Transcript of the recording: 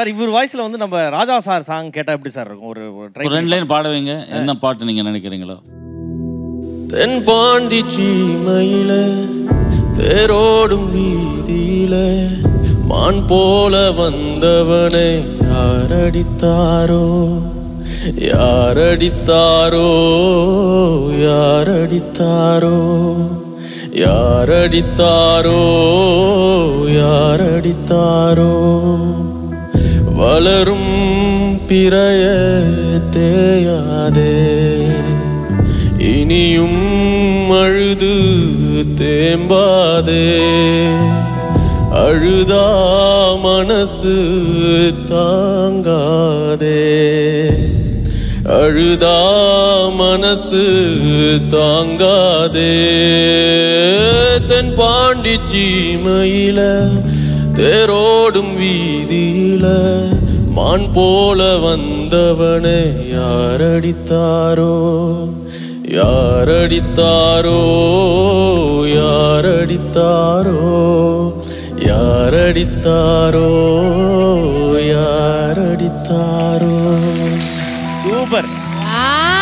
Sir இவர் வாய்ஸ்ல வந்து நம்ம ராஜா சார் சாங் கேட்டா எப்படி சார் இருக்கும்? ஒரு ஒரு ரெண்டு லைன் பாட வைங்க என்ன பாட்டு நீங்க நினைக்கிறீங்களோ? தென் பாண்டி சீமையில தேரோடும் வீதியில மான் போல வந்தவனை யாரடித்தாரோ? யாரடித்தாரோ? யாரடித்தாரோ? யாரடித்தாரோ? யாரடித்தாரோ? வளரும் பிறைய தேயாதே. இனியும் அழுது தேம்பாதே. அழுதா மனசு தாங்காதே. அழுதா மனசு தாங்காதே. தென் பாண்டி சீமையில தேரோடும் வீதியில மான் போல வந்தவனை யாரடித்தாரோ? யாரடித்தாரோ? யாரடித்தாரோ? யாரடித்தாரோ? யாரடித்தாரோ? சூப்பர். வாவ்